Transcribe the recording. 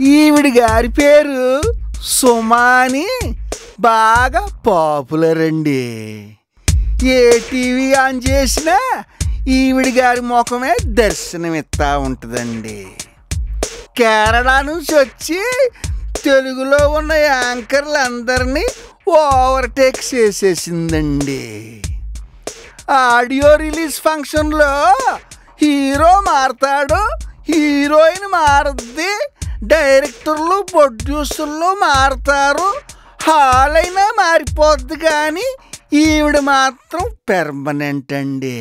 ఈవిడ గారి పేరు సుమాని. బాగా పాపులర్ అండి. ఏ టీవీ ఆన్ చేసినా ఈవిడ గారి ముఖమే దర్శనమిస్తూ ఉంటుందండి. కేరళ నుంచి వచ్చి తెలుగులో ఉన్న యాంకర్లు అందరినీ ఓవర్టేక్ చేసేసిందండి. ఆడియో రిలీజ్ ఫంక్షన్లో హీరో మారతాడు హీరోయిన్ మారుద్ది డైరెక్టర్లు ప్రొడ్యూసర్లు మారుతారు. హాల్ అయినా మారిపోద్ది కానీ ఈవిడ మాత్రం పెర్మనెంట్ అండి.